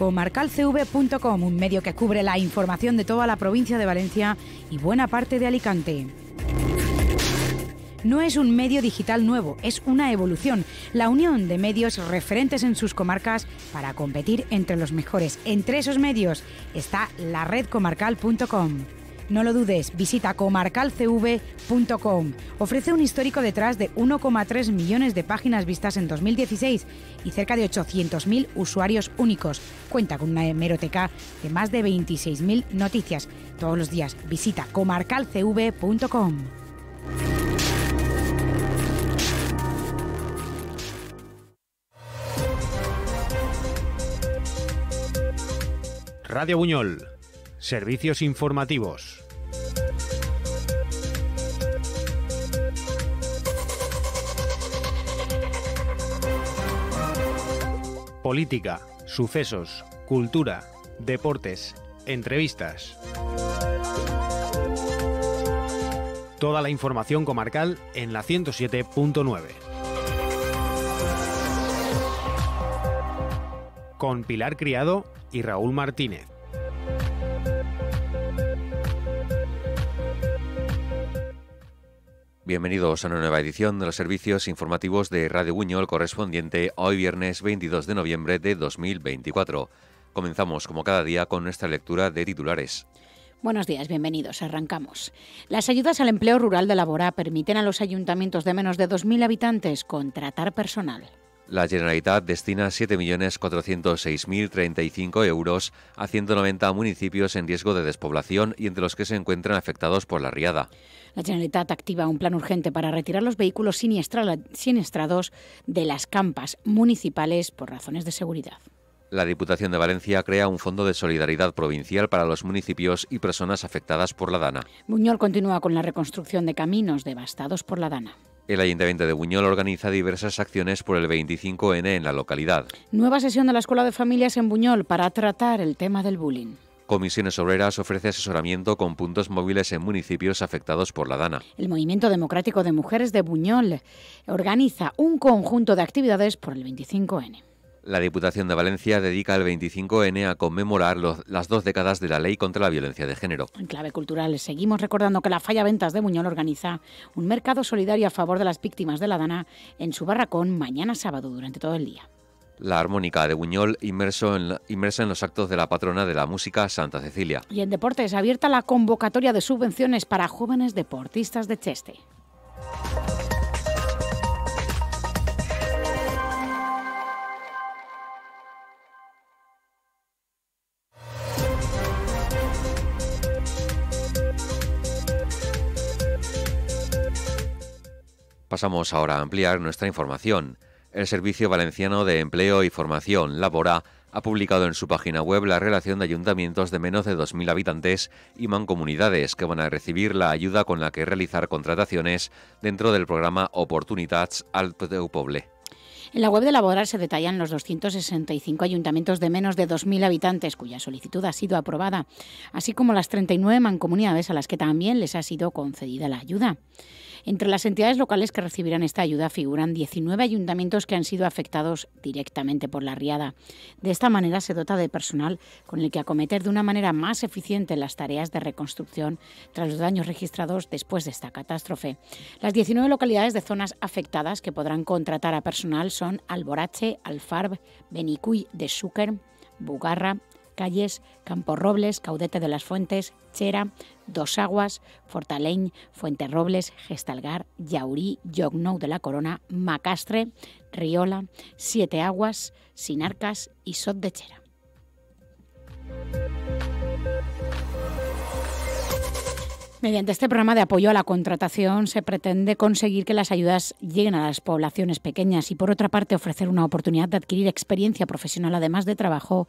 Comarcalcv.com, un medio que cubre la información de toda la provincia de Valencia y buena parte de Alicante. No es un medio digital nuevo, es una evolución, la unión de medios referentes en sus comarcas para competir entre los mejores. Entre esos medios está la redcomarcal.com. No lo dudes, visita comarcalcv.com. Ofrece un histórico detrás de 1,3 millones de páginas vistas en 2016 y cerca de 800.000 usuarios únicos. Cuenta con una hemeroteca de más de 26.000 noticias. Todos los días visita comarcalcv.com. Radio Buñol. Servicios informativos. Política, sucesos, cultura, deportes, entrevistas. Toda la información comarcal en la 107.9. Con Pilar Criado y Raúl Martínez. Bienvenidos a una nueva edición de los servicios informativos de Radio Buñol correspondiente hoy viernes 22 de noviembre de 2024. Comenzamos como cada día con nuestra lectura de titulares. Buenos días, bienvenidos. Arrancamos. Las ayudas al empleo rural de Labora permiten a los ayuntamientos de menos de 2.000 habitantes contratar personal. La Generalitat destina 7.406.035 euros a 190 municipios en riesgo de despoblación y entre los que se encuentran afectados por la riada. La Generalitat activa un plan urgente para retirar los vehículos siniestrados de las campas municipales por razones de seguridad. La Diputación de Valencia crea un fondo de solidaridad provincial para los municipios y personas afectadas por la Dana. Buñol continúa con la reconstrucción de caminos devastados por la Dana. El Ayuntamiento de Buñol organiza diversas acciones por el 25N en la localidad. Nueva sesión de la Escuela de Familias en Buñol para tratar el tema del bullying. Comisiones Obreras ofrece asesoramiento con puntos móviles en municipios afectados por la Dana. El Movimiento Democrático de Mujeres de Buñol organiza un conjunto de actividades por el 25N. La Diputación de Valencia dedica el 25N a conmemorar las dos décadas de la ley contra la violencia de género. En clave cultural, seguimos recordando que la Falla Ventas de Buñol organiza un mercado solidario a favor de las víctimas de la Dana en su barracón mañana sábado durante todo el día la armónica de Buñol inmerso en inmersa en los actos de la patrona de la música Santa Cecilia. Y en deportes, abierta la convocatoria de subvenciones para jóvenes deportistas de Cheste. Pasamos ahora a ampliar nuestra información. El Servicio Valenciano de Empleo y Formación, Labora, ha publicado en su página web la relación de ayuntamientos de menos de 2.000 habitantes y mancomunidades que van a recibir la ayuda con la que realizar contrataciones dentro del programa Oportunitats al Poble. En la web de Labora se detallan los 265 ayuntamientos de menos de 2.000 habitantes cuya solicitud ha sido aprobada, así como las 39 mancomunidades a las que también les ha sido concedida la ayuda. Entre las entidades locales que recibirán esta ayuda figuran 19 ayuntamientos que han sido afectados directamente por la riada. De esta manera se dota de personal con el que acometer de una manera más eficiente las tareas de reconstrucción tras los daños registrados después de esta catástrofe. Las 19 localidades de zonas afectadas que podrán contratar a personal son Alborache, Alfarb, Benicuy de Xúquer, Bugarra, calles Campo Robles, Caudete de las Fuentes, Chera, Dos Aguas, Fortaleñ, Fuente Robles, Gestalgar, Yaurí, Llognou de la Corona, Macastre, Riola, Siete Aguas, Sinarcas y Sot de Chera. Mediante este programa de apoyo a la contratación se pretende conseguir que las ayudas lleguen a las poblaciones pequeñas y, por otra parte, ofrecer una oportunidad de adquirir experiencia profesional, además de trabajo,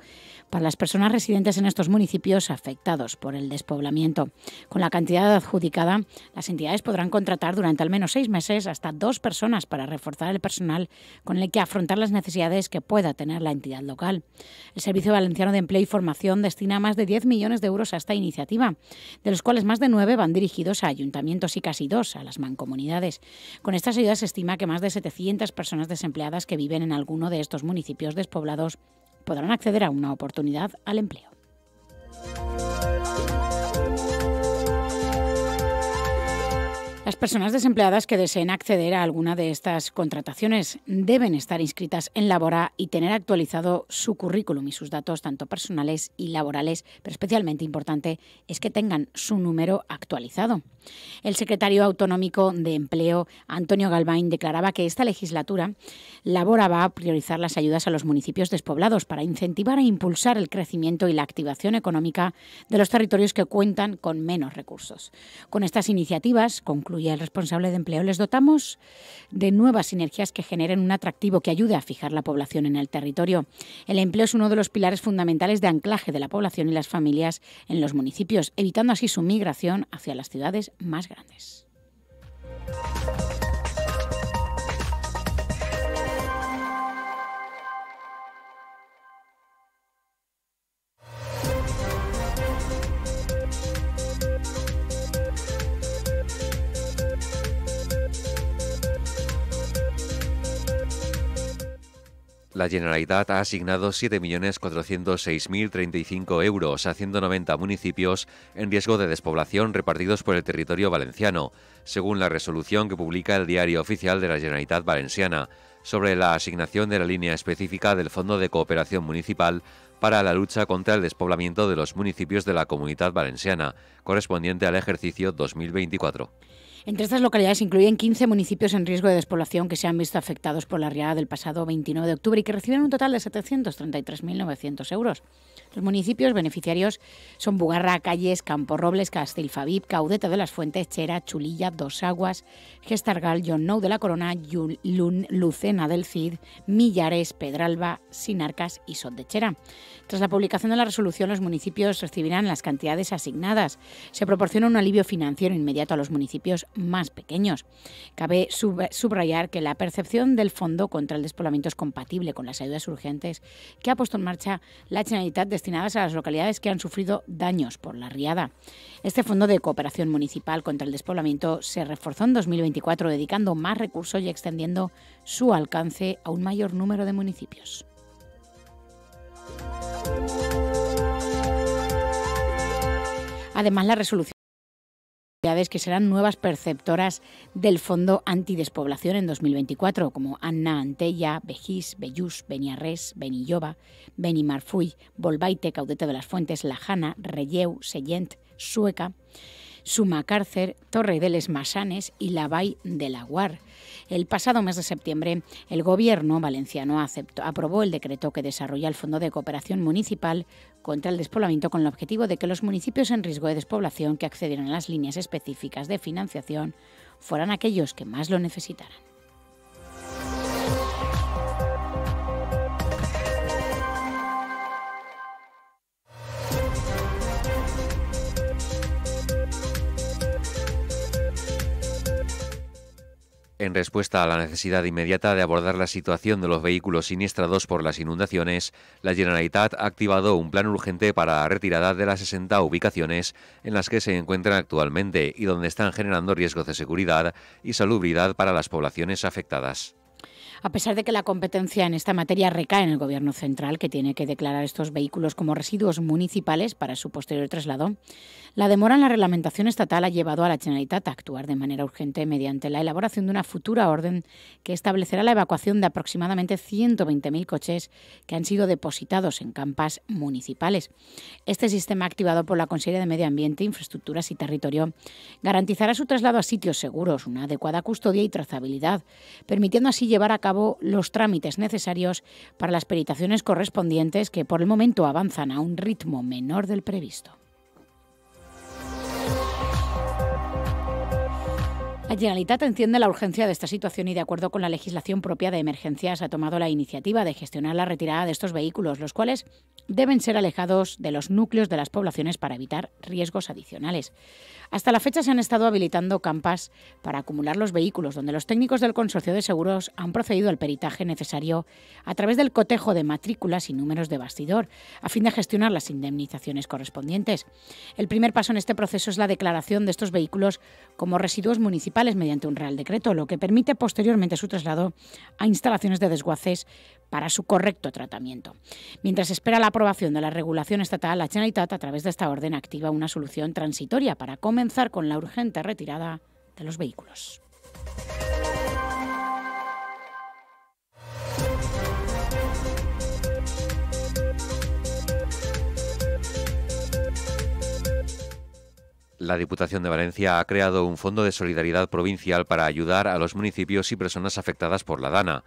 para las personas residentes en estos municipios afectados por el despoblamiento. Con la cantidad adjudicada, las entidades podrán contratar durante al menos seis meses hasta dos personas para reforzar el personal con el que afrontar las necesidades que pueda tener la entidad local. El Servicio Valenciano de Empleo y Formación destina más de 10 millones de euros a esta iniciativa, de los cuales más de nueve van dirigidos a ayuntamientos y casi dos a las mancomunidades. Con estas ayudas se estima que más de 700 personas desempleadas que viven en alguno de estos municipios despoblados podrán acceder a una oportunidad al empleo. Las personas desempleadas que deseen acceder a alguna de estas contrataciones deben estar inscritas en Labora y tener actualizado su currículum y sus datos tanto personales y laborales, pero especialmente importante es que tengan su número actualizado. El secretario autonómico de Empleo, Antonio Galvain, declaraba que esta legislatura Labora va a priorizar las ayudas a los municipios despoblados para incentivar e impulsar el crecimiento y la activación económica de los territorios que cuentan con menos recursos. Con estas iniciativas, concluye el responsable de empleo, les dotamos de nuevas sinergias que generen un atractivo que ayude a fijar la población en el territorio. El empleo es uno de los pilares fundamentales de anclaje de la población y las familias en los municipios, evitando así su migración hacia las ciudades más grandes. La Generalitat ha asignado 7.406.035 euros a 190 municipios en riesgo de despoblación repartidos por el territorio valenciano, según la resolución que publica el Diario Oficial de la Generalitat Valenciana sobre la asignación de la línea específica del Fondo de Cooperación Municipal para la lucha contra el despoblamiento de los municipios de la Comunidad Valenciana, correspondiente al ejercicio 2024. Entre estas localidades incluyen 15 municipios en riesgo de despoblación que se han visto afectados por la riada del pasado 29 de octubre y que reciben un total de 733.900 euros. Los municipios beneficiarios son Bugarra, Calles, Campo Robles, Castilfabib, Caudeta de las Fuentes, Chera, Chulilla, Dos Aguas, Gestargal, Nou de la Corona, Lucena del Cid, Millares, Pedralba, Sinarcas y Sot de Chera. Tras la publicación de la resolución, los municipios recibirán las cantidades asignadas. Se proporciona un alivio financiero inmediato a los municipios más pequeños. Cabe subrayar que la percepción del Fondo contra el Despoblamiento es compatible con las ayudas urgentes que ha puesto en marcha la Generalitat destinadas a las localidades que han sufrido daños por la riada. Este Fondo de Cooperación Municipal contra el Despoblamiento se reforzó en 2024 dedicando más recursos y extendiendo su alcance a un mayor número de municipios. Además, la resolución que serán nuevas perceptoras del Fondo Antidespoblación en 2024, como Anna Antella, Bejís, Bellús, Beniarrés, Benilloba, Benimarfuy, Volvaite, Caudete de las Fuentes, Lajana, Relleu, Sellent, Sueca, Sumacárcer, Torre de les Masanes y la Vall de la Guar. El pasado mes de septiembre, el Gobierno valenciano aprobó el decreto que desarrolla el Fondo de Cooperación Municipal contra el despoblamiento con el objetivo de que los municipios en riesgo de despoblación que accedieran a las líneas específicas de financiación fueran aquellos que más lo necesitaran. En respuesta a la necesidad inmediata de abordar la situación de los vehículos siniestrados por las inundaciones, la Generalitat ha activado un plan urgente para la retirada de las 60 ubicaciones en las que se encuentran actualmente y donde están generando riesgos de seguridad y salubridad para las poblaciones afectadas. A pesar de que la competencia en esta materia recae en el Gobierno central, que tiene que declarar estos vehículos como residuos municipales para su posterior traslado, la demora en la reglamentación estatal ha llevado a la Generalitat a actuar de manera urgente mediante la elaboración de una futura orden que establecerá la evacuación de aproximadamente 120.000 coches que han sido depositados en campas municipales. Este sistema, activado por la Consejería de Medio Ambiente, Infraestructuras y Territorio, garantizará su traslado a sitios seguros, una adecuada custodia y trazabilidad, permitiendo así llevar a cabo los trámites necesarios para las peritaciones correspondientes que por el momento avanzan a un ritmo menor del previsto. La Generalitat entiende la urgencia de esta situación y, de acuerdo con la legislación propia de emergencias, ha tomado la iniciativa de gestionar la retirada de estos vehículos, los cuales deben ser alejados de los núcleos de las poblaciones para evitar riesgos adicionales. Hasta la fecha se han estado habilitando campas para acumular los vehículos, donde los técnicos del Consorcio de Seguros han procedido al peritaje necesario a través del cotejo de matrículas y números de bastidor, a fin de gestionar las indemnizaciones correspondientes. El primer paso en este proceso es la declaración de estos vehículos como residuos municipales mediante un Real Decreto, lo que permite posteriormente su traslado a instalaciones de desguaces para su correcto tratamiento. Mientras espera la aprobación de la regulación estatal, la Generalitat, a través de esta orden, activa una solución transitoria para comenzar con la urgente retirada de los vehículos. La Diputación de Valencia ha creado un fondo de solidaridad provincial para ayudar a los municipios y personas afectadas por la Dana,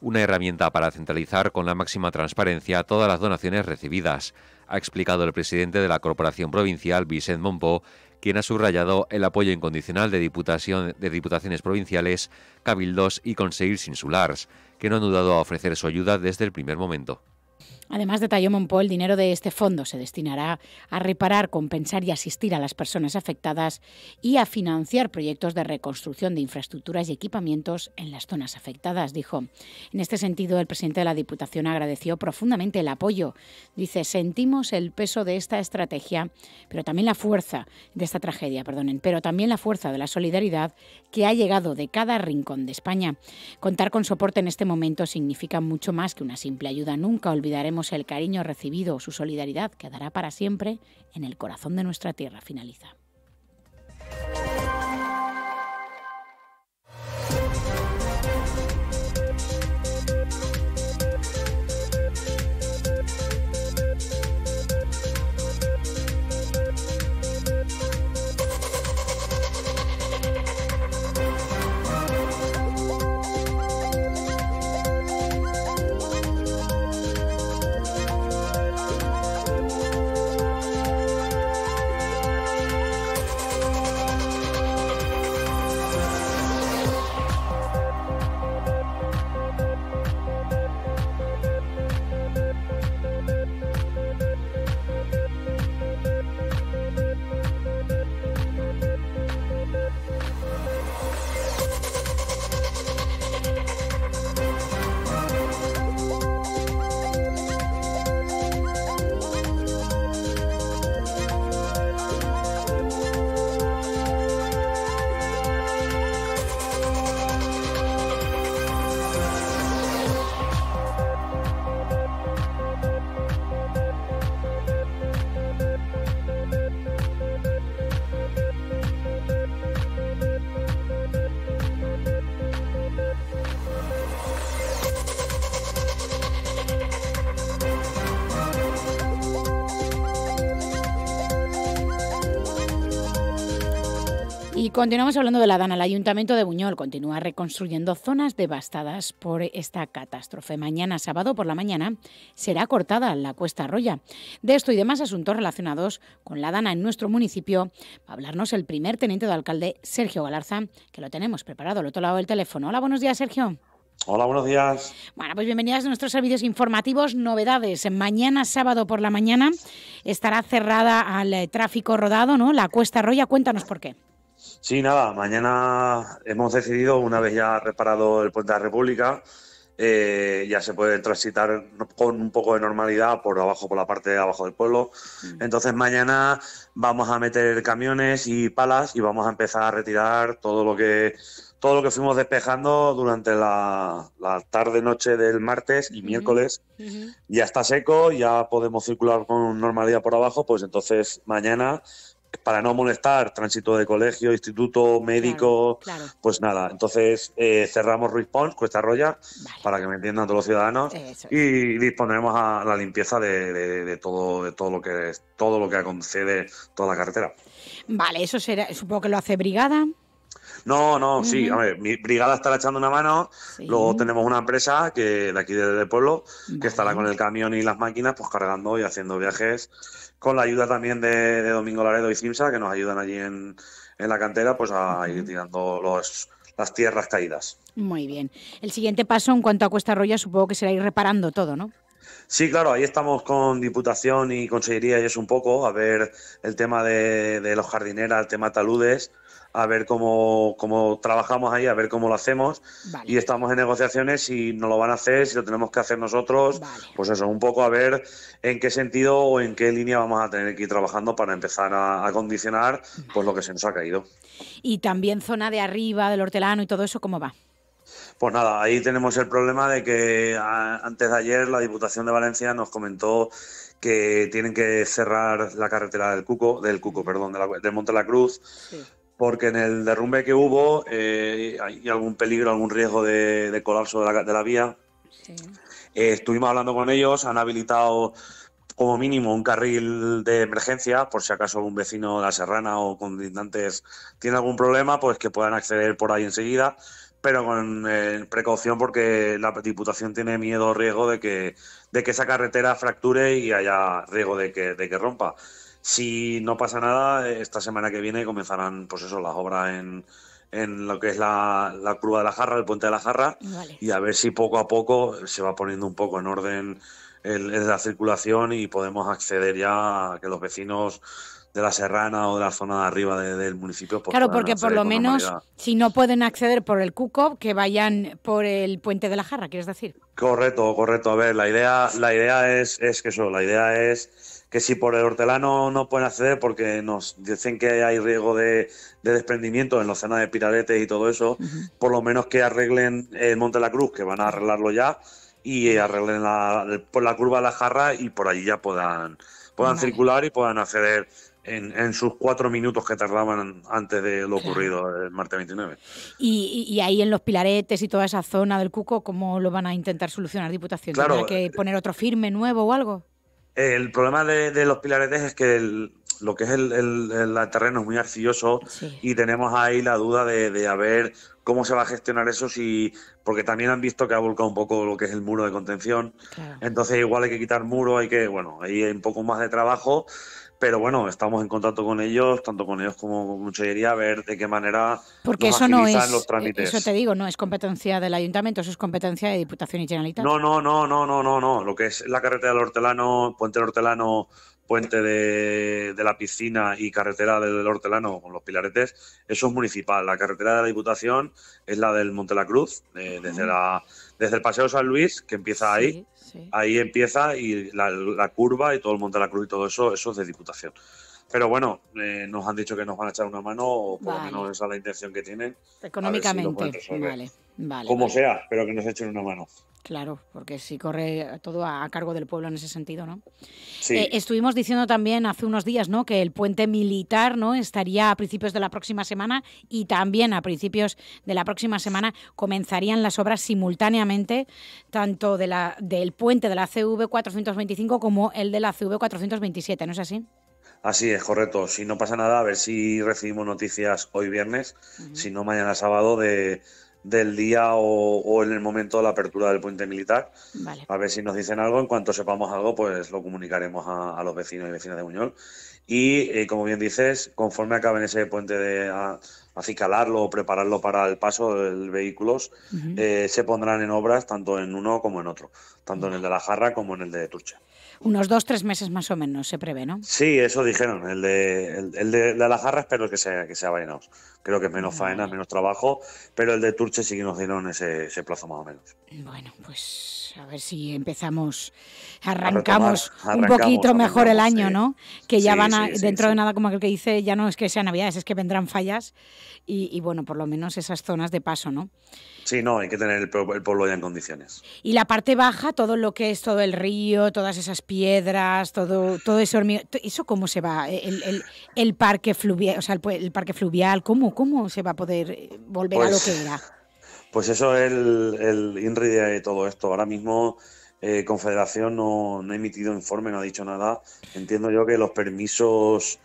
una herramienta para centralizar con la máxima transparencia todas las donaciones recibidas, ha explicado el presidente de la Corporación Provincial, Vicente Monpó, quien ha subrayado el apoyo incondicional de, diputaciones provinciales, cabildos y conseguir insulars, que no han dudado a ofrecer su ayuda desde el primer momento. Además, detalló Monpó, el dinero de este fondo se destinará a reparar, compensar y asistir a las personas afectadas y a financiar proyectos de reconstrucción de infraestructuras y equipamientos en las zonas afectadas, dijo. En este sentido, el presidente de la Diputación agradeció profundamente el apoyo. Dice, sentimos el peso de esta estrategia, pero también la fuerza de esta tragedia, perdonen, pero también la fuerza de la solidaridad que ha llegado de cada rincón de España. Contar con soporte en este momento significa mucho más que una simple ayuda. Nunca olvidaremos el cariño recibido, su solidaridad quedará para siempre en el corazón de nuestra tierra, finaliza. Continuamos hablando de la Dana. El Ayuntamiento de Buñol continúa reconstruyendo zonas devastadas por esta catástrofe. Mañana, sábado por la mañana, será cortada la Cuesta Arroya. De esto y demás asuntos relacionados con la Dana en nuestro municipio, va a hablarnos el primer teniente de alcalde, Sergio Galarza, que lo tenemos preparado al otro lado del teléfono. Hola, buenos días, Sergio. Hola, buenos días. Bueno, pues bienvenidas a nuestros servicios informativos. Novedades. Mañana, sábado por la mañana, estará cerrada al tráfico rodado, ¿no? La Cuesta Arroya. Cuéntanos por qué. Sí, nada, mañana hemos decidido, una vez ya reparado el puente de la República, eh, ya se puede transitar con un poco de normalidad por abajo, por la parte de abajo del pueblo. Mm. Entonces mañana vamos a meter camiones y palas y vamos a empezar a retirar todo lo que todo lo que fuimos despejando durante la, tarde noche del martes y miércoles. Ya está seco, ya podemos circular con normalidad por abajo, pues entonces mañana para no molestar tránsito de colegio, instituto, médico, pues nada. Entonces eh, cerramos Ruiz Pons, Cuesta Roya, para que me entiendan todos los ciudadanos, y dispondremos a la limpieza de, todo, de todo lo que todo lo que concede toda la carretera. Vale, eso será, supongo que lo hace Brigada. No, no, sí, a ver, mi brigada estará echando una mano, luego tenemos una empresa que de aquí del pueblo que estará con el camión y las máquinas pues cargando y haciendo viajes con la ayuda también de, Domingo Laredo y Cimsa, que nos ayudan allí en, la cantera, pues a ir tirando los, las tierras caídas. Muy bien. El siguiente paso en cuanto a Cuesta Roya supongo que será ir reparando todo, ¿no? Sí, claro, ahí estamos con Diputación y Consellería y es un poco, a ver el tema de, los jardineras, el tema taludes, a ver cómo, cómo trabajamos ahí, a ver cómo lo hacemos. Y estamos en negociaciones si no lo van a hacer, si lo tenemos que hacer nosotros. Pues eso, un poco a ver en qué sentido o en qué línea vamos a tener que ir trabajando para empezar a, condicionar pues lo que se nos ha caído. Y también zona de arriba, del hortelano y todo eso, ¿cómo va? Pues nada, ahí tenemos el problema de que antes de ayer la Diputación de Valencia nos comentó que tienen que cerrar la carretera del Cuco, del Cuco, perdón, de del Monte de la Cruz, porque en el derrumbe que hubo eh, hay algún peligro, algún riesgo de, colapso de la, de la vía. Eh, estuvimos hablando con ellos, han habilitado como mínimo un carril de emergencia, por si acaso algún vecino de la Serrana o con distantes tiene algún problema, pues que puedan acceder por ahí enseguida pero con eh, precaución porque la Diputación tiene miedo o riesgo de que, de que esa carretera fracture y haya riesgo de que, de que rompa. Si no pasa nada, esta semana que viene comenzarán pues eso, las obras en, en lo que es la, la, curva de la jarra, el puente de la jarra, y a ver si poco a poco se va poniendo un poco en orden el, la circulación y podemos acceder ya a que los vecinos de la Serrana o de la zona de arriba del municipio. Pues claro, porque por lo menos, si no pueden acceder por el Cuco, que vayan por el puente de la Jarra, ¿quieres decir? Correcto, correcto. A ver, la idea, la idea es, es que eso, la idea es que si por el hortelano no pueden acceder porque nos dicen que hay riesgo de, desprendimiento en la zona de Piraletes y todo eso, por lo menos que arreglen el Monte de la Cruz, que van a arreglarlo ya, y arreglen la, por la curva de la jarra y por allí ya puedan, puedan circular y puedan acceder en, sus cuatro minutos que tardaban antes de lo ocurrido el martes 29. Y, ahí en los pilaretes y toda esa zona del Cuco, ¿cómo lo van a intentar solucionar Diputación? Claro, que poner otro firme nuevo o algo? El problema de, los pilaretes es que lo que es el, terreno es muy arcilloso y tenemos ahí la duda de, de a ver cómo se va a gestionar eso si porque también han visto que ha volcado un poco lo que es el muro de contención entonces igual hay que quitar muro hay que bueno ahí hay un poco más de trabajo pero bueno, estamos en contacto con ellos, tanto con ellos como con Consellería, a ver de qué manera Porque eso no es, los trámites. Eso te digo, no es competencia del Ayuntamiento, eso es competencia de Diputación y Generalitat. No, no, no, no, no, no, no. Lo que es la carretera del Hortelano, Puente del Hortelano, Puente de, la Piscina y carretera del Hortelano con los pilaretes, eso es municipal. La carretera de la Diputación es la del Monte la Cruz, desde, la, desde el Paseo San Luis, que empieza ahí Ahí empieza y la, curva y todo el Monte la Cruz y todo eso, eso es de Diputación. Pero bueno, eh, nos han dicho que nos van a echar una mano, o por lo menos esa es la intención que tienen. Económicamente, vale, Como sea, pero que nos echen una mano. Claro, porque si corre todo a cargo del pueblo en ese sentido, ¿no? Sí. Eh, estuvimos diciendo también hace unos días, ¿no? Que el puente militar, ¿no? Estaría a principios de la próxima semana y también a principios de la próxima semana comenzarían las obras simultáneamente, tanto de la, del puente de la CV 425 como el de la CV 427, ¿no es así? Así es, correcto. Si no pasa nada, a ver si recibimos noticias hoy viernes, si no mañana sábado, de del día o, en el momento de la apertura del puente militar. A ver si nos dicen algo. En cuanto sepamos algo, pues lo comunicaremos a, los vecinos y vecinas de Muñol. Y eh, como bien dices, conforme acaben ese puente de acicalarlo o prepararlo para el paso de vehículos, eh, se pondrán en obras tanto en uno como en otro, tanto en el de la Jarra como en el de Turche. Unos dos, tres meses más o menos se prevé, ¿no? Sí, eso dijeron. El de, el, de, la jarra espero que sea, que sea vainaos. Creo que es menos faena, menos trabajo, pero el de Turche sí que nos dieron ese, ese plazo más o menos. Bueno, pues a ver si empezamos, arrancamos, un poquito mejor el año, ¿no? Que ya van a, dentro de nada, como aquel que dice, ya no es que sea Navidades, es que vendrán fallas y, y bueno, por lo menos esas zonas de paso, ¿no? Sí, no, hay que tener el, pueblo ya en condiciones. Y la parte baja, todo lo que es todo el río, todas esas piedras, todo, todo ese hormigón, ¿eso cómo se va? El, el, parque fluvial, o sea, el, parque fluvial, ¿cómo, ¿cómo se va a poder eh, volver a lo pues que era? Pues eso es el, el INRI de todo esto. Ahora mismo eh, Confederación no, ha emitido informe, no ha dicho nada. Entiendo yo que los permisos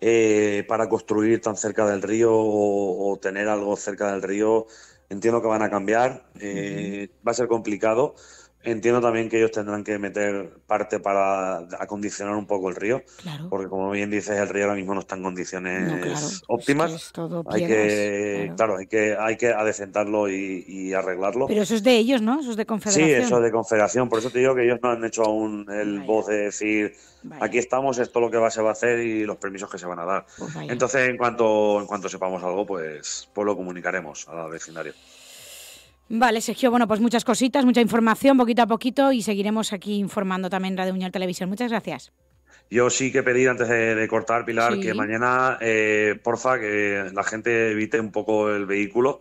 eh, para construir tan cerca del río o tener algo cerca del río Entiendo que van a cambiar, eh, va a ser complicado. Entiendo también que ellos tendrán que meter parte para acondicionar un poco el río, porque como bien dices, el río ahora mismo no está en condiciones óptimas. hay que, claro. hay que hay que adecentarlo y, arreglarlo. Pero eso es de ellos, ¿no? Eso es de Confederación. Sí, eso es de Confederación. Por eso te digo que ellos no han hecho aún el voz de decir aquí estamos, esto es lo que va, se va a hacer y los permisos que se van a dar. Pues Entonces, en cuanto en cuanto sepamos algo, pues, pues lo comunicaremos al vecindario. Vale, Sergio, bueno, pues muchas cositas, mucha información, poquito a poquito, y seguiremos aquí informando también Radio Unión Televisión. Muchas gracias. Yo sí que pedir antes de, cortar, Pilar, que mañana, eh, porfa, que la gente evite un poco el vehículo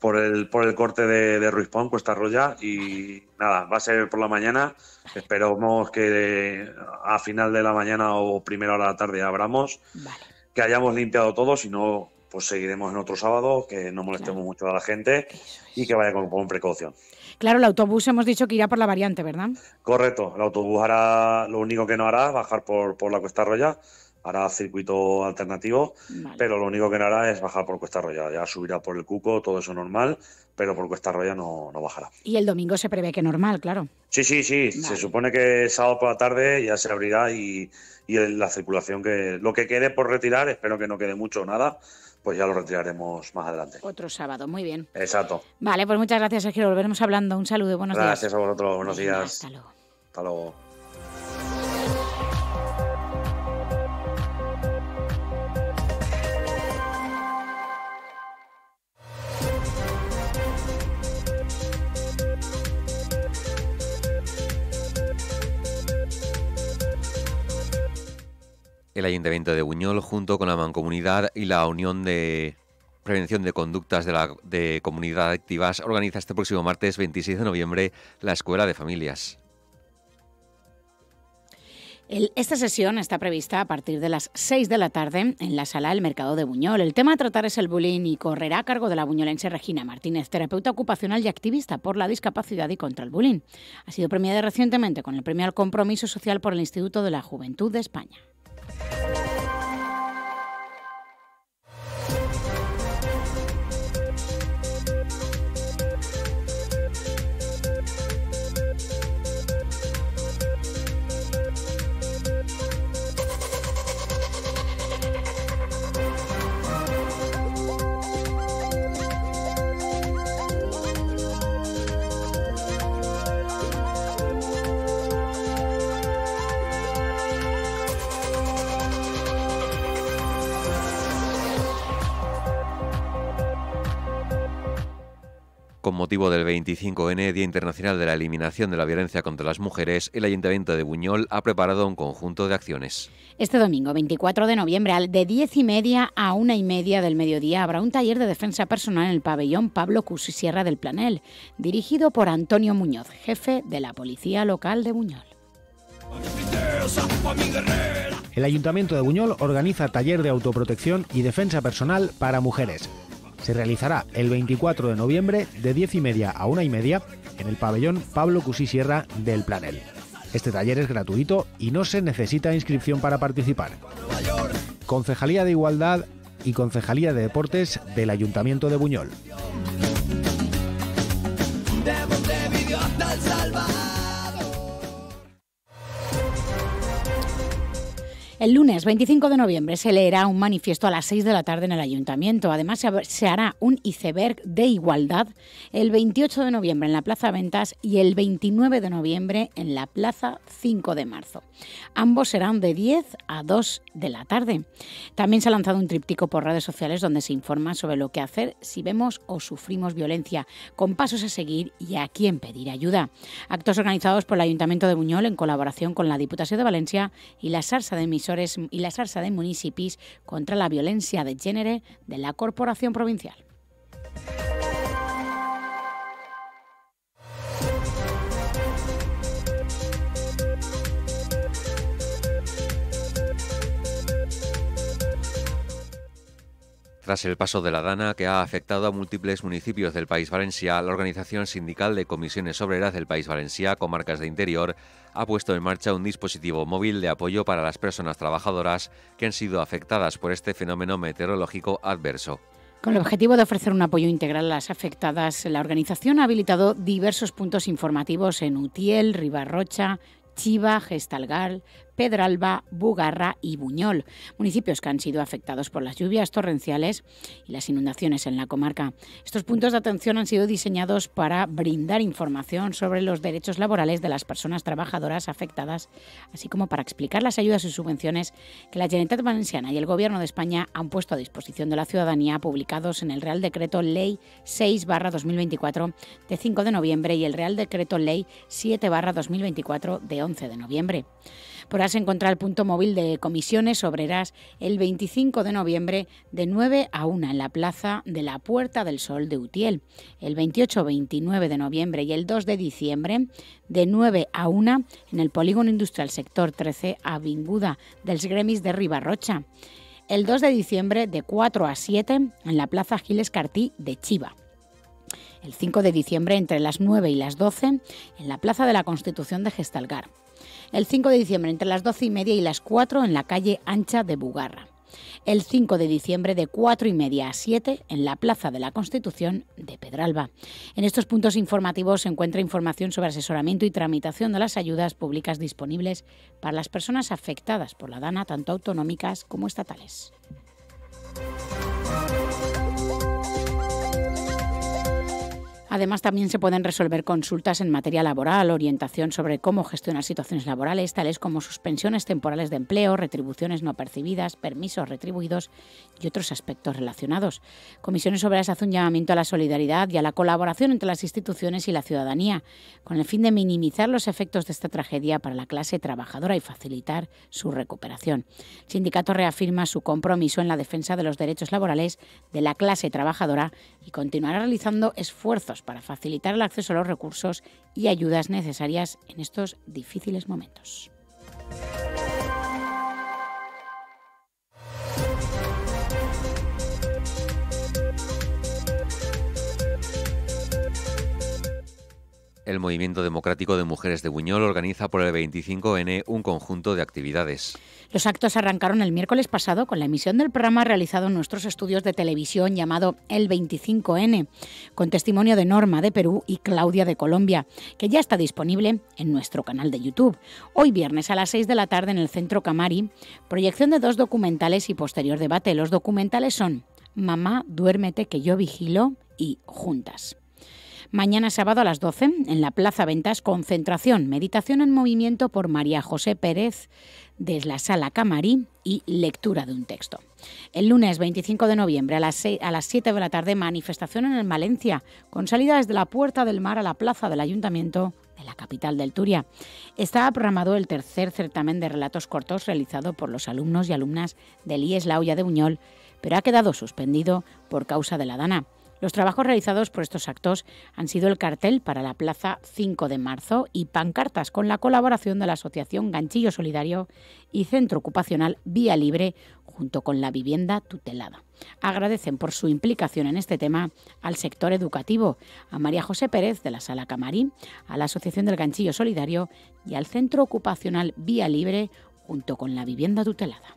por, el, por el corte de, de Ruiz Pon, Cuesta Roya, y nada, va a ser por la mañana. Esperamos que a final de la mañana o primera hora de la tarde abramos, que hayamos limpiado todo, si no pues seguiremos en otro sábado, que no molestemos mucho a la gente y que vaya con, precaución. Claro, el autobús hemos dicho que irá por la variante, ¿verdad? Correcto, el autobús hará, lo único que no hará, bajar por, por la Cuesta Roya, hará circuito alternativo, pero lo único que no hará es bajar por Cuesta Roya, ya subirá por el Cuco, todo eso normal, pero por Cuesta Roya no, no bajará. Y el domingo se prevé que normal, claro. Sí, sí, sí, se supone que sábado por la tarde ya se abrirá y, y la circulación que lo que quede por retirar, espero que no quede mucho o nada, pues ya lo retiraremos más adelante. Otro sábado, muy bien. Exacto. Vale, pues muchas gracias, Sergio. Volveremos hablando. Un saludo buenos días. Gracias a vosotros, buenos días. Hasta luego. Hasta luego. El Ayuntamiento de Buñol, junto con la Mancomunidad y la Unión de Prevención de Conductas de, la, de Comunidad Activas, organiza este próximo martes 26 de noviembre la Escuela de Familias. esta sesión está prevista a partir de las 6 de la tarde en la sala del Mercado de Buñol. El tema a tratar es el bullying y correrá a cargo de la buñolense Regina Martínez, terapeuta ocupacional y activista por la discapacidad y contra el bullying. Ha sido premiada recientemente con el Premio al Compromiso Social por el Instituto de la Juventud de España. Yeah. Con motivo del 25N, Día Internacional de la Eliminación de la Violencia contra las Mujeres, el Ayuntamiento de Buñol ha preparado un conjunto de acciones. Este domingo, 24 de noviembre, de 10 y media a una y media del mediodía, habrá un taller de defensa personal en el pabellón Pablo Cusi Sierra del Planel, dirigido por Antonio Muñoz, jefe de la Policía Local de Buñol. El Ayuntamiento de Buñol organiza taller de autoprotección y defensa personal para mujeres se realizará el 24 de noviembre de 10 y media a 1 y media en el pabellón Pablo Cusí Sierra del Planel. Este taller es gratuito y no se necesita inscripción para participar. Concejalía de Igualdad y Concejalía de Deportes del Ayuntamiento de Buñol. El lunes 25 de noviembre se leerá un manifiesto a las 6 de la tarde en el ayuntamiento. Además, se hará un iceberg de igualdad el 28 de noviembre en la Plaza Ventas y el 29 de noviembre en la Plaza 5 de marzo. Ambos serán de 10 a 2 de la tarde. También se ha lanzado un tríptico por redes sociales donde se informa sobre lo que hacer si vemos o sufrimos violencia, con pasos a seguir y a quién pedir ayuda. Actos organizados por el Ayuntamiento de Buñol en colaboración con la Diputación de Valencia y la Sarsa de Y la Sarsa de Municipis contra la Violencia de Género de la Corporación Provincial. Tras el paso de la Dana, que ha afectado a múltiples municipios del País Valencia, la Organización Sindical de Comisiones Obreras del País Valencia, Comarcas de Interior, ha puesto en marcha un dispositivo móvil de apoyo para las personas trabajadoras que han sido afectadas por este fenómeno meteorológico adverso. Con el objetivo de ofrecer un apoyo integral a las afectadas, la organización ha habilitado diversos puntos informativos en Utiel, Ribarrocha, Chiva, Gestalgal, Pedralba, Bugarra y Buñol, municipios que han sido afectados por las lluvias torrenciales y las inundaciones en la comarca. Estos puntos de atención han sido diseñados para brindar información sobre los derechos laborales de las personas trabajadoras afectadas, así como para explicar las ayudas y subvenciones que la Generalitat Valenciana y el Gobierno de España han puesto a disposición de la ciudadanía publicados en el Real Decreto Ley 6-2024 de 5 de noviembre y el Real Decreto Ley 7-2024 de 11 de noviembre. Podrás encontrar el punto móvil de comisiones obreras el 25 de noviembre de 9 a 1 en la Plaza de la Puerta del Sol de Utiel, el 28-29 de noviembre y el 2 de diciembre de 9 a 1 en el Polígono Industrial Sector 13 Avinguda del Gremis de Ribarrocha, el 2 de diciembre de 4 a 7 en la Plaza Giles Cartí de Chiva el 5 de diciembre entre las 9 y las 12 en la Plaza de la Constitución de Gestalgar el 5 de diciembre entre las 12 y media y las 4 en la calle Ancha de Bugarra. El 5 de diciembre de 4 y media a 7 en la Plaza de la Constitución de Pedralba. En estos puntos informativos se encuentra información sobre asesoramiento y tramitación de las ayudas públicas disponibles para las personas afectadas por la DANA, tanto autonómicas como estatales. Además, también se pueden resolver consultas en materia laboral, orientación sobre cómo gestionar situaciones laborales, tales como suspensiones temporales de empleo, retribuciones no percibidas, permisos retribuidos y otros aspectos relacionados. Comisiones Obreras hace un llamamiento a la solidaridad y a la colaboración entre las instituciones y la ciudadanía, con el fin de minimizar los efectos de esta tragedia para la clase trabajadora y facilitar su recuperación. El sindicato reafirma su compromiso en la defensa de los derechos laborales de la clase trabajadora y continuará realizando esfuerzos para facilitar el acceso a los recursos y ayudas necesarias en estos difíciles momentos. El Movimiento Democrático de Mujeres de Buñol organiza por el 25N un conjunto de actividades. Los actos arrancaron el miércoles pasado con la emisión del programa realizado en nuestros estudios de televisión llamado El 25N, con testimonio de Norma de Perú y Claudia de Colombia, que ya está disponible en nuestro canal de YouTube. Hoy viernes a las 6 de la tarde en el Centro Camari, proyección de dos documentales y posterior debate. Los documentales son Mamá, duérmete que yo vigilo y Juntas. Mañana sábado a las 12 en la Plaza Ventas, concentración, meditación en movimiento por María José Pérez desde la Sala Camarí y lectura de un texto. El lunes 25 de noviembre a las, a las 7 de la tarde, manifestación en el Valencia, con salida desde la Puerta del Mar a la Plaza del Ayuntamiento de la capital del Turia. Estaba programado el tercer certamen de relatos cortos realizado por los alumnos y alumnas del IES La Olla de Buñol, pero ha quedado suspendido por causa de la dana. Los trabajos realizados por estos actos han sido el cartel para la Plaza 5 de marzo y pancartas con la colaboración de la Asociación Ganchillo Solidario y Centro Ocupacional Vía Libre junto con la vivienda tutelada. Agradecen por su implicación en este tema al sector educativo, a María José Pérez de la Sala Camarín, a la Asociación del Ganchillo Solidario y al Centro Ocupacional Vía Libre junto con la vivienda tutelada.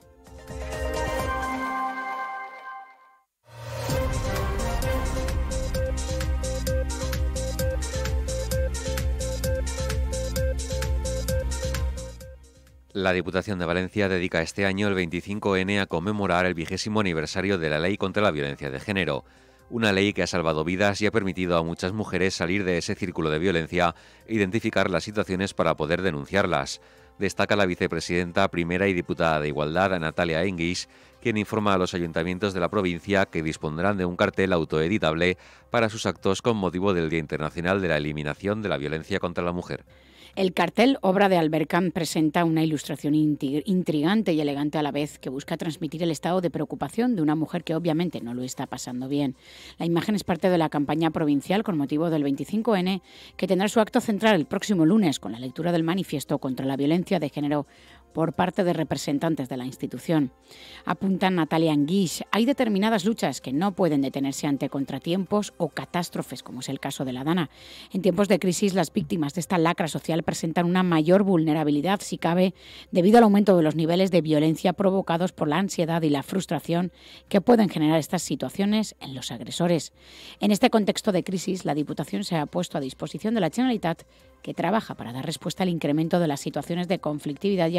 La Diputación de Valencia dedica este año el 25N a conmemorar el vigésimo aniversario de la Ley contra la Violencia de Género, una ley que ha salvado vidas y ha permitido a muchas mujeres salir de ese círculo de violencia e identificar las situaciones para poder denunciarlas. Destaca la vicepresidenta primera y diputada de Igualdad, Natalia Enguis, quien informa a los ayuntamientos de la provincia que dispondrán de un cartel autoeditable para sus actos con motivo del Día Internacional de la Eliminación de la Violencia contra la Mujer. El cartel, obra de Albercan, presenta una ilustración intrigante y elegante a la vez que busca transmitir el estado de preocupación de una mujer que obviamente no lo está pasando bien. La imagen es parte de la campaña provincial con motivo del 25N, que tendrá su acto central el próximo lunes con la lectura del manifiesto contra la violencia de género por parte de representantes de la institución. Apunta Natalia Anguish, hay determinadas luchas que no pueden detenerse ante contratiempos o catástrofes, como es el caso de la Dana. En tiempos de crisis, las víctimas de esta lacra social presentan una mayor vulnerabilidad, si cabe, debido al aumento de los niveles de violencia provocados por la ansiedad y la frustración que pueden generar estas situaciones en los agresores. En este contexto de crisis, la Diputación se ha puesto a disposición de la Generalitat que trabaja para dar respuesta al incremento de las situaciones de conflictividad y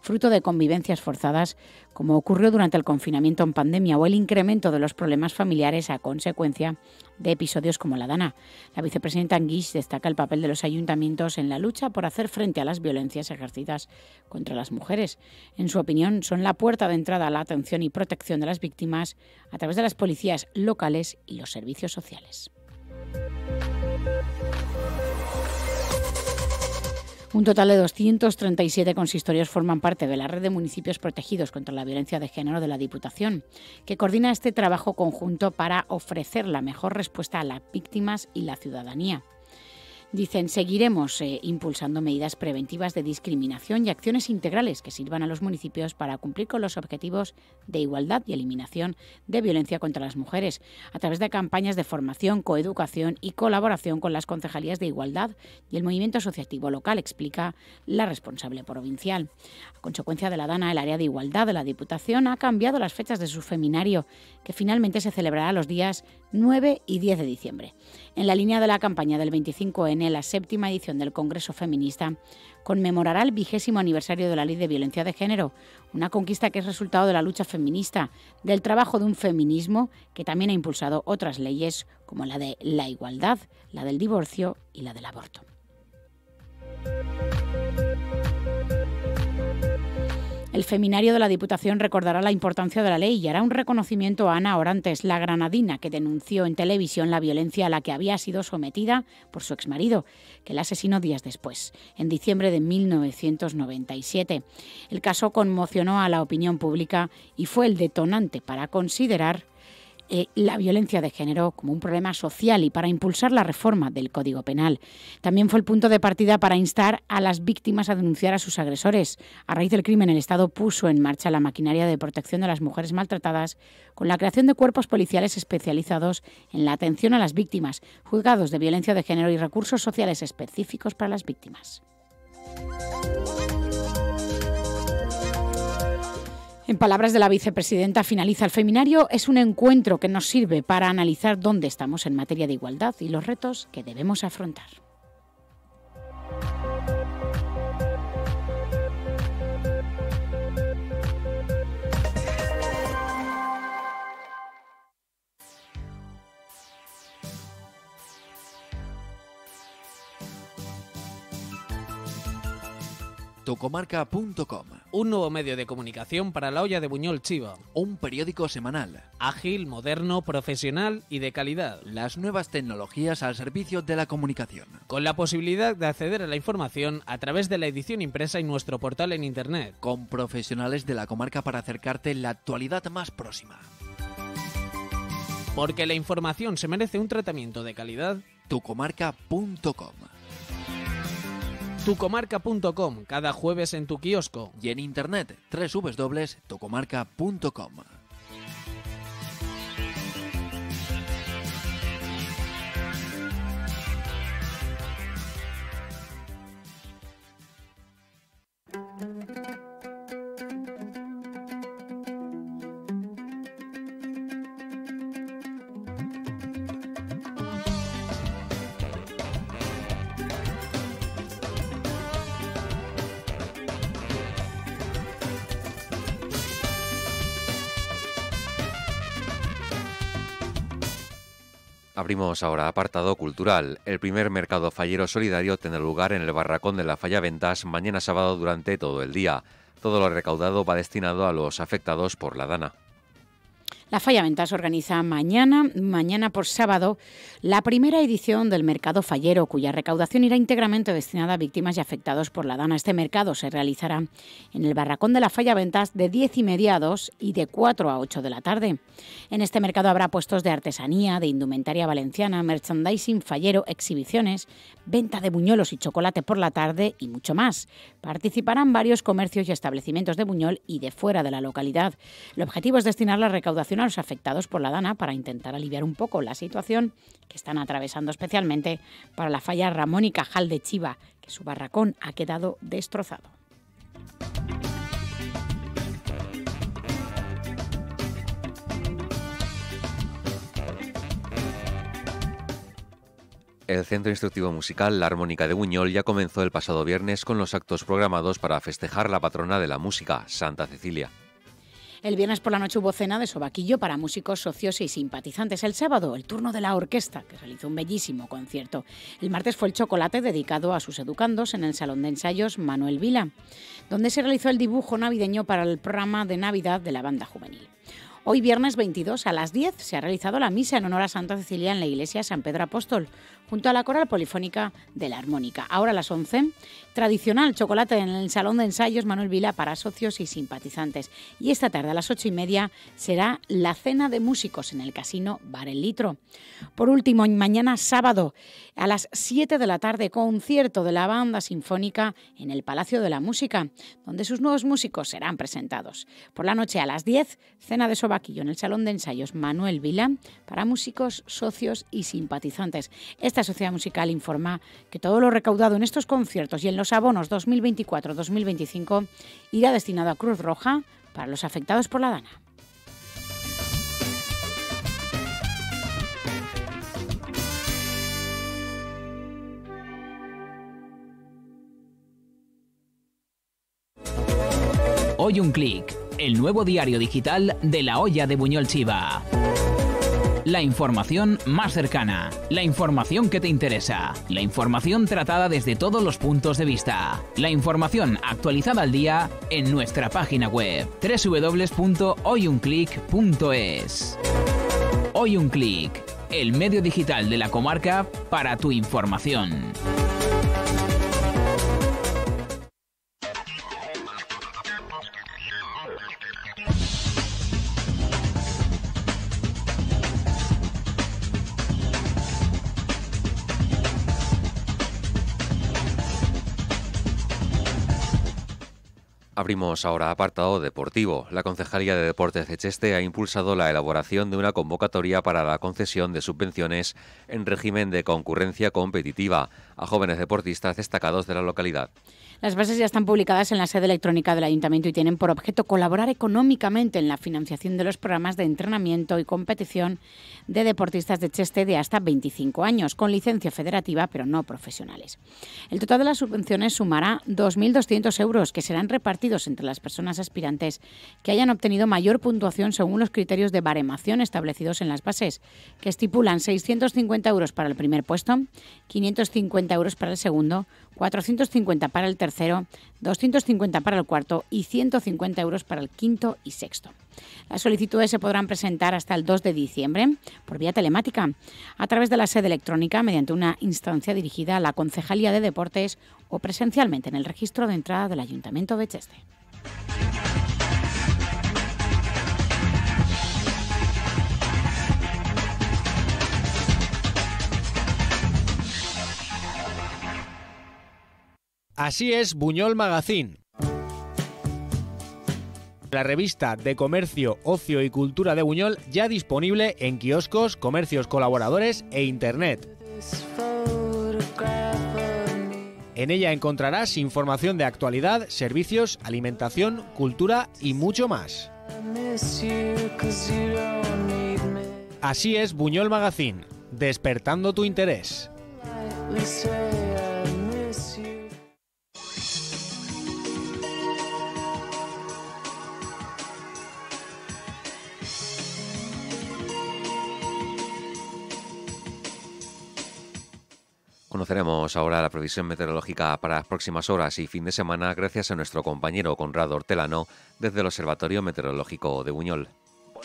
fruto de convivencias forzadas, como ocurrió durante el confinamiento en pandemia o el incremento de los problemas familiares a consecuencia de episodios como la Dana. La vicepresidenta Anguish destaca el papel de los ayuntamientos en la lucha por hacer frente a las violencias ejercidas contra las mujeres. En su opinión, son la puerta de entrada a la atención y protección de las víctimas a través de las policías locales y los servicios sociales. Un total de 237 consistorios forman parte de la red de municipios protegidos contra la violencia de género de la Diputación, que coordina este trabajo conjunto para ofrecer la mejor respuesta a las víctimas y la ciudadanía. Dicen, seguiremos eh, impulsando medidas preventivas de discriminación y acciones integrales que sirvan a los municipios para cumplir con los objetivos de igualdad y eliminación de violencia contra las mujeres, a través de campañas de formación, coeducación y colaboración con las concejalías de igualdad y el movimiento asociativo local, explica la responsable provincial. A consecuencia de la DANA, el área de igualdad de la Diputación ha cambiado las fechas de su feminario, que finalmente se celebrará los días 9 y 10 de diciembre. En la línea de la campaña del 25N, la séptima edición del Congreso Feminista conmemorará el vigésimo aniversario de la Ley de Violencia de Género, una conquista que es resultado de la lucha feminista, del trabajo de un feminismo que también ha impulsado otras leyes como la de la igualdad, la del divorcio y la del aborto. El Feminario de la Diputación recordará la importancia de la ley y hará un reconocimiento a Ana Orantes, la granadina que denunció en televisión la violencia a la que había sido sometida por su exmarido, que la asesinó días después, en diciembre de 1997. El caso conmocionó a la opinión pública y fue el detonante para considerar eh, la violencia de género como un problema social y para impulsar la reforma del Código Penal. También fue el punto de partida para instar a las víctimas a denunciar a sus agresores. A raíz del crimen, el Estado puso en marcha la maquinaria de protección de las mujeres maltratadas con la creación de cuerpos policiales especializados en la atención a las víctimas, juzgados de violencia de género y recursos sociales específicos para las víctimas. En palabras de la vicepresidenta, finaliza el feminario, es un encuentro que nos sirve para analizar dónde estamos en materia de igualdad y los retos que debemos afrontar. Tocomarca.com Un nuevo medio de comunicación para la olla de Buñol Chiva. Un periódico semanal. Ágil, moderno, profesional y de calidad. Las nuevas tecnologías al servicio de la comunicación. Con la posibilidad de acceder a la información a través de la edición impresa y nuestro portal en Internet. Con profesionales de la comarca para acercarte la actualidad más próxima. Porque la información se merece un tratamiento de calidad. Tucomarca.com tucomarca.com, cada jueves en tu kiosco. Y en internet, www.tocomarca.com. Abrimos ahora apartado cultural. El primer mercado fallero solidario tendrá lugar en el barracón de la Falla Ventas mañana sábado durante todo el día. Todo lo recaudado va destinado a los afectados por la dana. La Falla Ventas organiza mañana, mañana por sábado, la primera edición del Mercado Fallero, cuya recaudación irá íntegramente destinada a víctimas y afectados por la dana. Este mercado se realizará en el Barracón de la Falla Ventas de 10 y media a 2 y de 4 a 8 de la tarde. En este mercado habrá puestos de artesanía, de indumentaria valenciana, merchandising fallero, exhibiciones, venta de buñuelos y chocolate por la tarde y mucho más. Participarán varios comercios y establecimientos de Buñol y de fuera de la localidad. El objetivo es destinar la recaudación los afectados por la dana para intentar aliviar un poco la situación que están atravesando especialmente para la falla Ramón y Cajal de Chiva, que su barracón ha quedado destrozado. El Centro Instructivo Musical La Armónica de Buñol ya comenzó el pasado viernes con los actos programados para festejar la patrona de la música, Santa Cecilia. El viernes por la noche hubo cena de sobaquillo para músicos, socios y simpatizantes. El sábado, el turno de la orquesta, que realizó un bellísimo concierto. El martes fue el chocolate dedicado a sus educandos en el Salón de Ensayos Manuel Vila, donde se realizó el dibujo navideño para el programa de Navidad de la banda juvenil. Hoy viernes 22 a las 10 se ha realizado la misa en honor a Santa Cecilia en la iglesia San Pedro Apóstol, junto a la coral polifónica de la armónica. Ahora a las 11, tradicional chocolate en el Salón de Ensayos Manuel Vila para socios y simpatizantes. Y esta tarde a las 8 y media será la cena de músicos en el casino Bar El Litro. Por último, mañana sábado a las 7 de la tarde, concierto de la banda sinfónica en el Palacio de la Música, donde sus nuevos músicos serán presentados. Por la noche a las 10, cena de sobaquillo en el Salón de Ensayos Manuel Vila para músicos, socios y simpatizantes. Esta sociedad musical informa que todo lo recaudado en estos conciertos y en los abonos 2024-2025 irá destinado a Cruz Roja para los afectados por la dana. Hoy un clic, el nuevo diario digital de la olla de Buñol Chiva. La información más cercana, la información que te interesa, la información tratada desde todos los puntos de vista, la información actualizada al día en nuestra página web www.hoyunclick.es. Hoy un clic, el medio digital de la comarca para tu información. Abrimos ahora apartado deportivo. La Concejalía de Deportes de Cheste ha impulsado la elaboración de una convocatoria para la concesión de subvenciones en régimen de concurrencia competitiva a jóvenes deportistas destacados de la localidad. Las bases ya están publicadas en la sede electrónica del Ayuntamiento y tienen por objeto colaborar económicamente en la financiación de los programas de entrenamiento y competición de deportistas de Cheste de hasta 25 años, con licencia federativa pero no profesionales. El total de las subvenciones sumará 2.200 euros que serán repartidos entre las personas aspirantes que hayan obtenido mayor puntuación según los criterios de baremación establecidos en las bases, que estipulan 650 euros para el primer puesto, 550 euros para el segundo, 450 para el tercero, 250 para el cuarto y 150 euros para el quinto y sexto. Las solicitudes se podrán presentar hasta el 2 de diciembre por vía telemática, a través de la sede electrónica mediante una instancia dirigida a la Concejalía de Deportes o presencialmente en el registro de entrada del Ayuntamiento de Cheste. Así es Buñol Magazine. La revista de comercio, ocio y cultura de Buñol ya disponible en kioscos, comercios colaboradores e internet. En ella encontrarás información de actualidad, servicios, alimentación, cultura y mucho más. Así es Buñol Magazine, despertando tu interés. Conoceremos ahora la previsión meteorológica para las próximas horas y fin de semana gracias a nuestro compañero Conrado Hortelano desde el Observatorio Meteorológico de Buñol.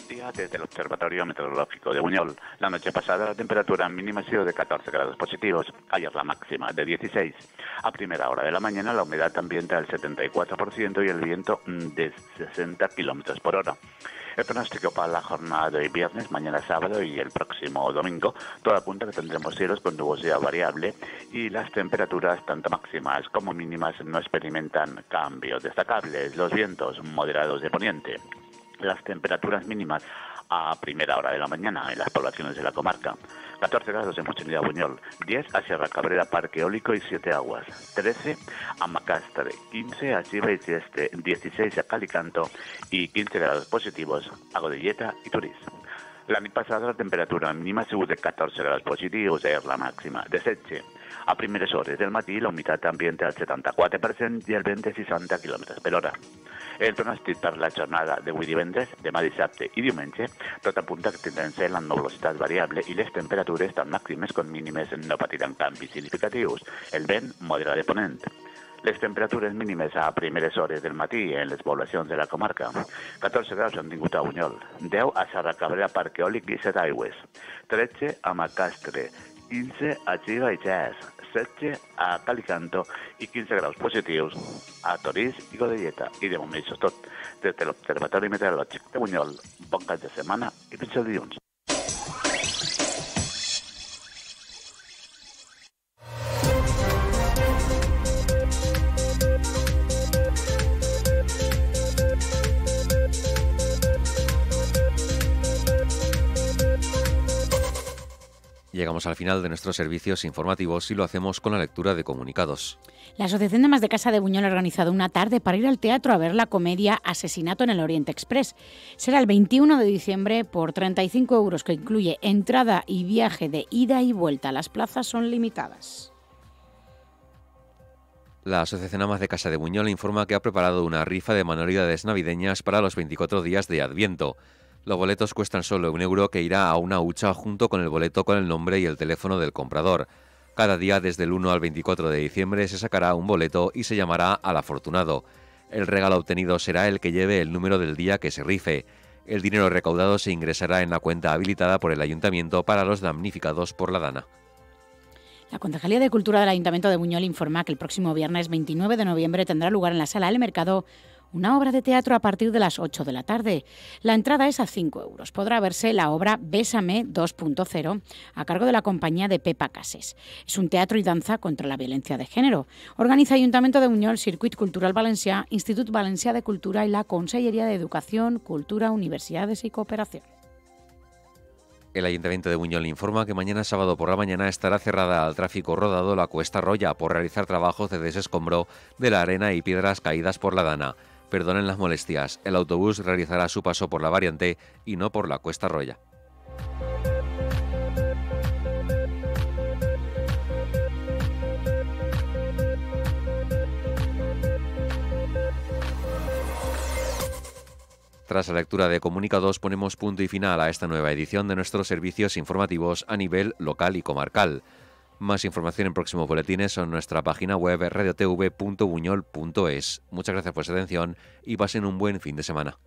Día desde el Observatorio Meteorológico de Buñol. La noche pasada la temperatura mínima ha sido de 14 grados positivos, ayer la máxima de 16. A primera hora de la mañana la humedad ambiente del 74% y el viento mm, de 60 kilómetros por hora. El pronóstico para la jornada de hoy viernes, mañana sábado y el próximo domingo, todo apunta que tendremos cielos con nubosidad variable y las temperaturas, tanto máximas como mínimas, no experimentan cambios destacables. Los vientos moderados de poniente, las temperaturas mínimas a primera hora de la mañana en las poblaciones de la comarca. 14 grados en Mochilidad Buñol, 10 a Sierra Cabrera Parque Eólico y 7 Aguas, 13 a Macastre, 15 a Chiva y Sieste, 16 a Calicanto y 15 grados positivos a Godelleta y Turís. L'any passat la temperatura mínima ha sigut de 14 graus positius, és la màxima de 16. A primeres hores del matí la humitat ambient al 74% i el vent de 60 km per hora. El pronòstic per la jornada d'avui divendres, demà dissabte i diumenge, tot apunta que tindran ser la nuvolositat variable i les temperatures tant màximes com mínimes no patiran canvis significatius. El vent moderat de ponent. Les temperatures mínimes a primeres hores del matí en les poblacions de la comarca. 14 graus han tingut a Bunyol, 10 a Serra Cabrera, Parc Eòlic i 7 Aigües, 13 a Macastre, 15 a Xiva i Xès, 16 a Calicanto i 15 graus positius a Torís i Godelleta. I de moment això és tot. Des de l'Observatori Meteorològic de Bunyol, bon cap de setmana i fins dilluns. Al final de nuestros servicios informativos y lo hacemos con la lectura de comunicados. La Asociación de Más de Casa de Buñol ha organizado una tarde para ir al teatro a ver la comedia Asesinato en el Oriente Express. Será el 21 de diciembre por 35 euros, que incluye entrada y viaje de ida y vuelta. Las plazas son limitadas. La Asociación Amas de Casa de Buñol informa que ha preparado una rifa de manualidades navideñas para los 24 días de Adviento. Los boletos cuestan solo un euro que irá a una hucha junto con el boleto con el nombre y el teléfono del comprador. Cada día desde el 1 al 24 de diciembre se sacará un boleto y se llamará al afortunado. El regalo obtenido será el que lleve el número del día que se rife. El dinero recaudado se ingresará en la cuenta habilitada por el ayuntamiento para los damnificados por la dana. La Concejalía de Cultura del Ayuntamiento de Buñol informa que el próximo viernes 29 de noviembre tendrá lugar en la Sala del Mercado una obra de teatro a partir de las 8 de la tarde. La entrada es a 5 euros. Podrá verse la obra Bésame 2.0 a cargo de la compañía de Pepa Cases. Es un teatro y danza contra la violencia de género. Organiza Ayuntamiento de Buñol, Circuit Cultural Valencià, Institut Valencià de Cultura y la Consellería de Educación, Cultura, Universidades y Cooperación. El Ayuntamiento de Buñol informa que mañana sábado por la mañana estará cerrada al tráfico rodado la Cuesta Roya por realizar trabajos de desescombro de la arena y piedras caídas por la dana. Perdonen las molestias, el autobús realizará su paso por la variante y no por la Cuesta Roya. Tras la lectura de comunicados ponemos punto y final a esta nueva edición de nuestros servicios informativos a nivel local y comarcal. Más información en próximos boletines en nuestra página web radiotv.buñol.es. Muchas gracias por su atención y pasen un buen fin de semana.